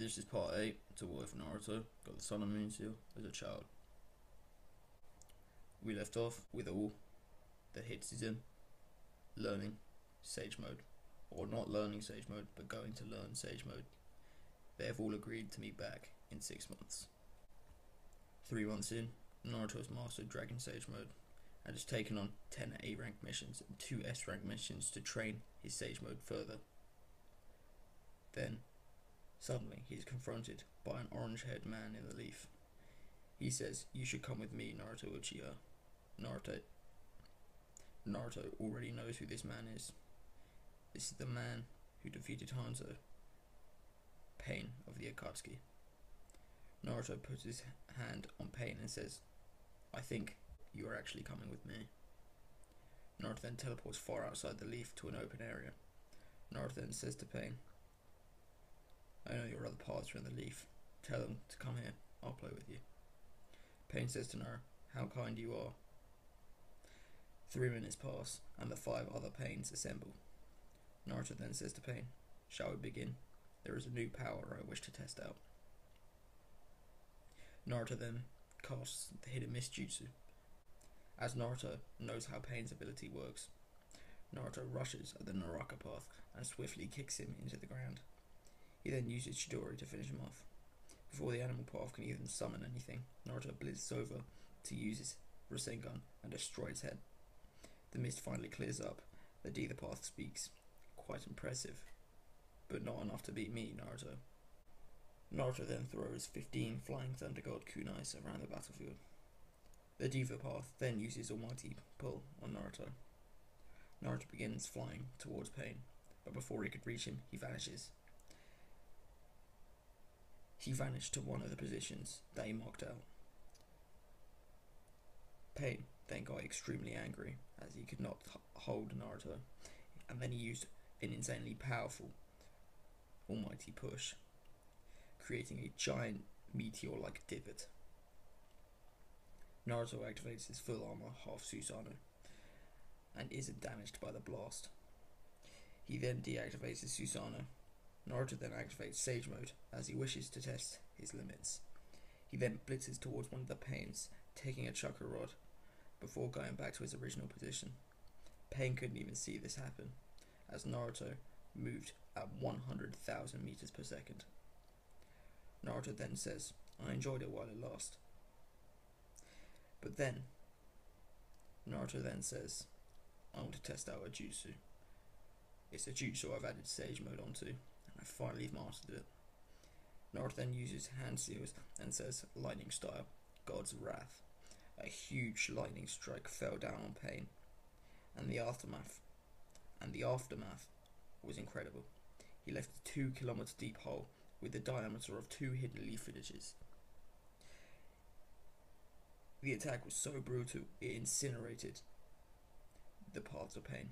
This is part 8 to Wolf Naruto, got the Sun and Moon seal as a child. We left off with all the Hitsuzen learning Sage Mode, or not learning Sage Mode, but going to learn Sage Mode. They have all agreed to meet back in 6 months. 3 months in, Naruto has mastered Dragon Sage Mode and has taken on 10 A rank missions and 2 S rank missions to train his Sage Mode further. Then, Suddenly, he is confronted by an orange haired man in the leaf. He says, You should come with me, Naruto Uchiha. Naruto. Naruto already knows who this man is. This is the man who defeated Hanzo, Pain of the Akatsuki. Naruto puts his hand on Pain and says, I think you are actually coming with me. Naruto then teleports far outside the leaf to an open area. Naruto then says to Pain, are in the leaf. Tell them to come here. I'll play with you. Pain says to Naruto, How kind you are. Three minutes pass, and the five other Pains assemble. Naruto then says to Pain, Shall we begin? There is a new power I wish to test out. Naruto then casts the hidden mist jutsu. As Naruto knows how Pain's ability works, Naruto rushes at the Naraka path and swiftly kicks him into the ground. He then uses Chidori to finish him off. Before the animal path can even summon anything, Naruto blitzes over to use his Rasengan and destroy his head. The mist finally clears up. The Deva path speaks. Quite impressive, but not enough to beat me, Naruto. Naruto then throws 15 flying Thunder God kunais around the battlefield. The Deva path then uses Almighty Pull on Naruto. Naruto begins flying towards Pain, but before he could reach him, he vanishes. He vanished to one of the positions he marked out. Pain then got extremely angry as he could not hold Naruto, and then he used an insanely powerful almighty push, creating a giant meteor like divot. Naruto activates his full armor half Susanoo and isn't damaged by the blast. He then deactivates his Susanoo Naruto then activates Sage Mode as he wishes to test his limits. He then blitzes towards one of the pains, taking a chakra rod, before going back to his original position. Pain couldn't even see this happen, as Naruto moved at 100,000 meters per second. Naruto then says, I enjoyed it while it lasted. But then, Naruto then says, I want to test out a jutsu. It's a jutsu I've added Sage Mode onto, I finally mastered it. Naruto then uses hand seals and says, Lightning style, God's wrath. A huge lightning strike fell down on Pain, and the aftermath, and the aftermath was incredible. He left a two kilometer deep hole with the diameter of two hidden leaf villages. The attack was so brutal it incinerated the paths of pain.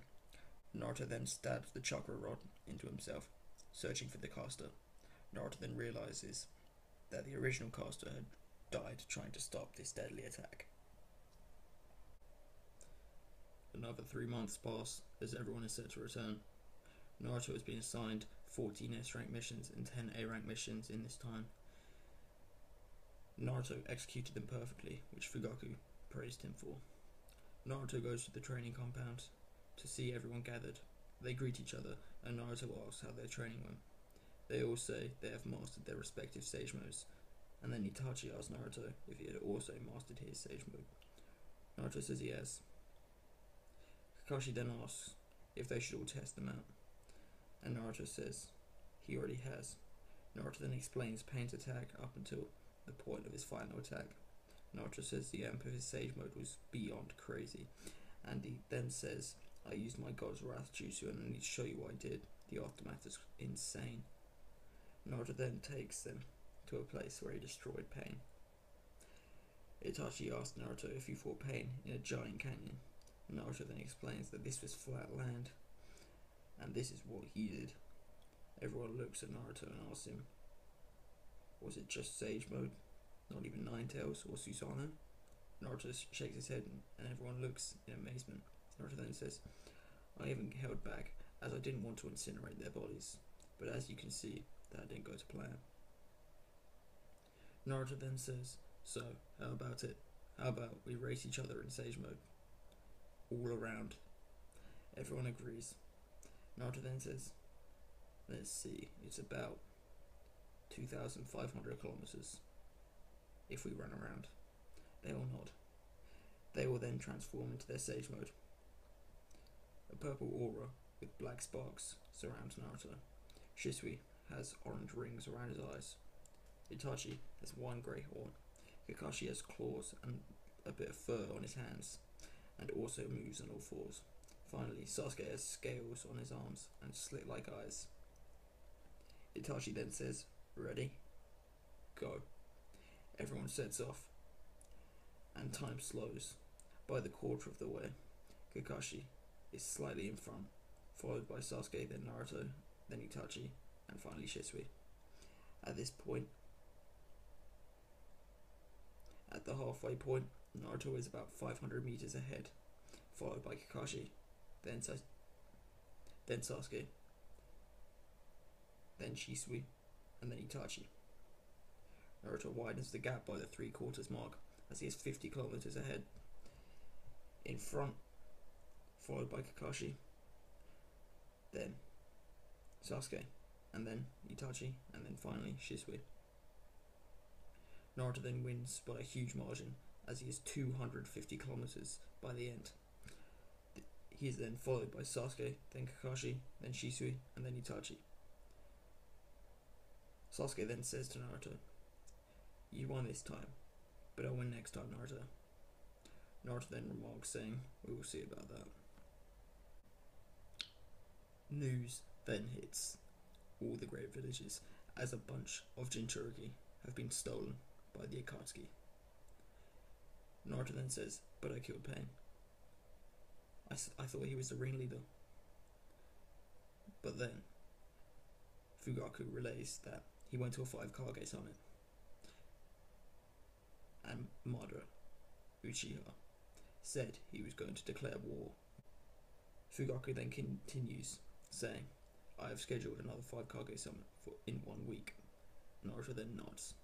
Naruto then stabs the chakra rod into himself searching for the caster. Naruto then realizes that the original caster had died trying to stop this deadly attack. Another three months pass as everyone is set to return. Naruto has been assigned 14 S rank missions and 10 A rank missions in this time. Naruto executed them perfectly, which Fugaku praised him for. Naruto goes to the training compound to see everyone gathered. They greet each other and Naruto asks how their training went. They all say they have mastered their respective sage modes, and then Itachi asks Naruto if he had also mastered his sage mode. Naruto says he has. Kakashi then asks if they should all test them out, and Naruto says he already has. Naruto then explains Pain's attack up until the point of his final attack. Naruto says the amp of his sage mode was beyond crazy, and he then says I used my God's Wrath jutsu and I need to show you what I did. The aftermath is insane. Naruto then takes them to a place where he destroyed Pain. Itachi asks Naruto if he fought Pain in a giant canyon. Naruto then explains that this was flat land, and this is what he did. Everyone looks at Naruto and asks him, Was it just Sage Mode? Not even Nine Tails or Susanoo? Naruto shakes his head and everyone looks in amazement. Naruto then says, I even held back as I didn't want to incinerate their bodies, but as you can see, that didn't go to plan. Naruto then says, So, how about it? How about we race each other in Sage Mode? All around. Everyone agrees. Naruto then says, Let's see, it's about 2,500 kilometers if we run around. They all nod. They will then transform into their Sage Mode. A purple aura with black sparks surrounds Naruto. Shisui has orange rings around his eyes. Itachi has one grey horn. Kakashi has claws and a bit of fur on his hands, and also moves on all fours. Finally, Sasuke has scales on his arms and slit-like eyes. Itachi then says, Ready? Go. Everyone sets off, and time slows. By the quarter of the way, Kakashi is slightly in front, followed by Sasuke, then Naruto, then Itachi, and finally Shisui. At this point, at the halfway point, Naruto is about 500 meters ahead, followed by Kakashi, then Sas- then Sasuke, then Shisui, and then Itachi. Naruto widens the gap by the three quarters mark as he is 50 kilometers ahead. In front, followed by Kakashi, then Sasuke, and then Itachi, and then finally Shisui. Naruto then wins by a huge margin as he is 250 kilometers by the end. He is then followed by Sasuke, then Kakashi, then Shisui, and then Itachi. Sasuke then says to Naruto, You won this time, but I'll win next time, Naruto. Naruto then remarks, saying, We will see about that. News then hits all the great villages as a bunch of Jinchuriki have been stolen by the Akatsuki. Naruto then says, But I killed Pain. I, I thought he was the ringleader. But then, Fugaku relays that he went to a five car Kage summit. And Madara Uchiha said he was going to declare war. Fugaku then continues, saying, I have scheduled another five Kage summit for in one week. Naruto then nods.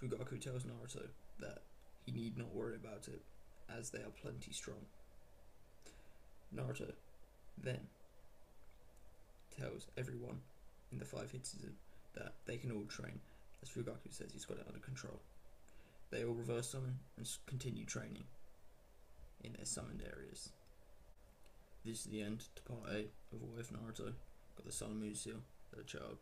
Fugaku tells Naruto that he need not worry about it, as they are plenty strong. Naruto then tells everyone in the five Hitsuzen that they can all train, as Fugaku says he's got it under control. They all reverse summon and continue training in their summoned areas. This is the end to part 8 of What If Naruto got the Moon Seal, the child.